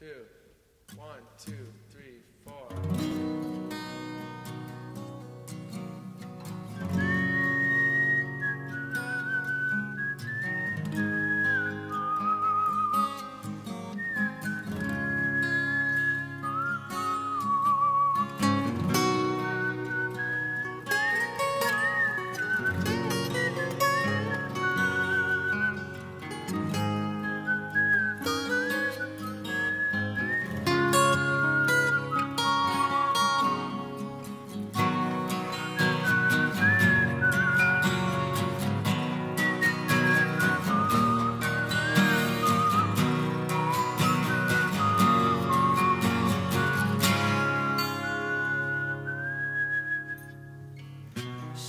two. One, two,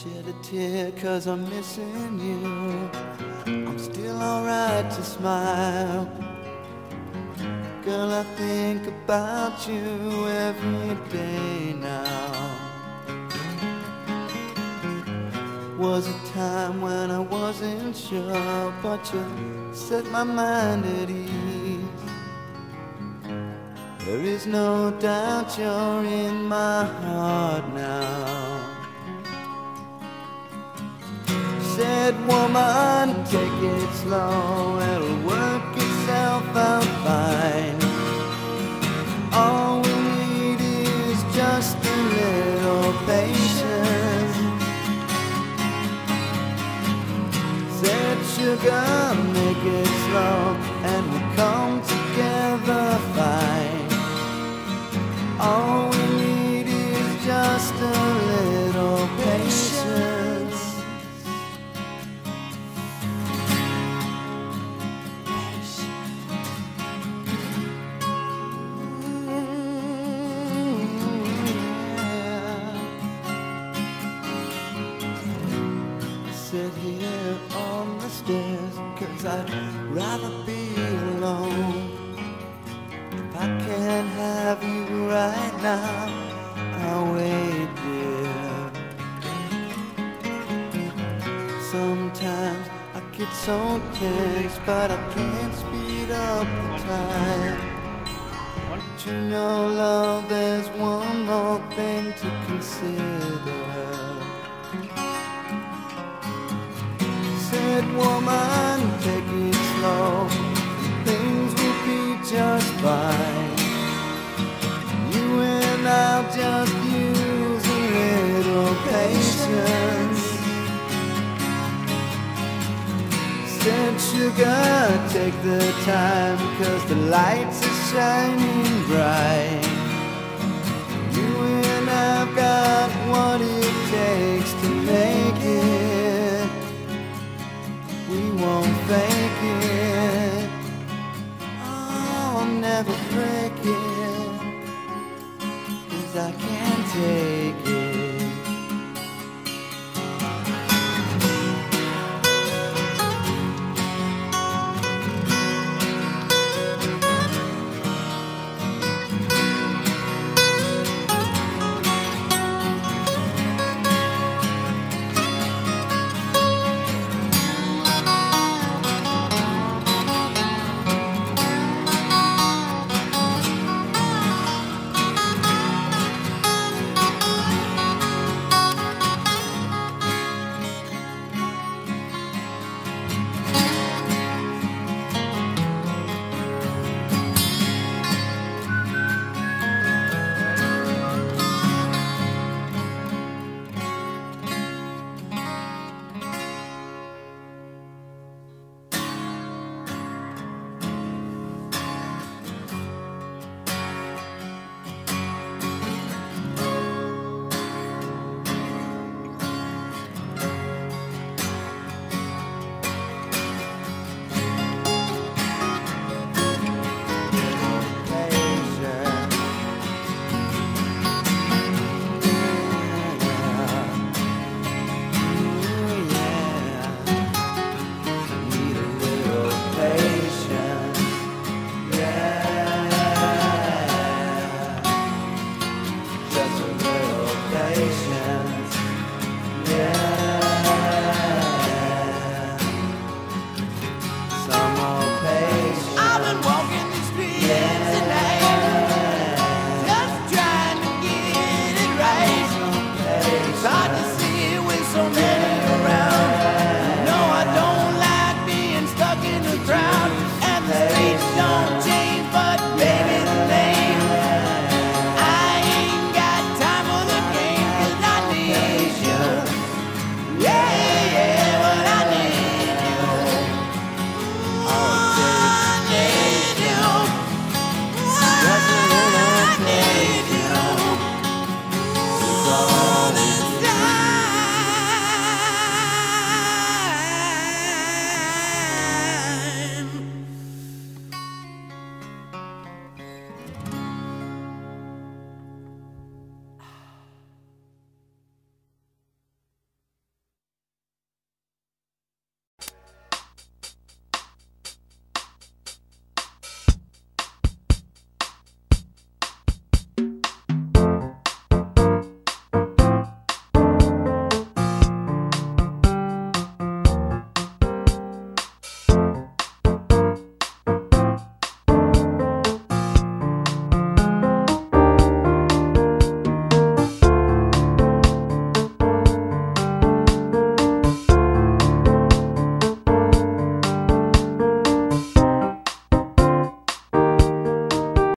Shed a tear cause I'm missing you. I'm still alright to smile. Girl, I think about you every day now. Was a time when I wasn't sure, but you set my mind at ease. There is no doubt you're in my heart now. Said woman, take it slow, it'll work itself out fine. All we need is just a little patience. Said sugar, I get so tense, but I can't speed up the time. But you know, love, there's one more thing to consider. Said woman, Sugar, take the time, cause the lights are shining bright. You and I've got what it takes to make it. We won't fake it. Oh, I'll never break it. Cause I can't take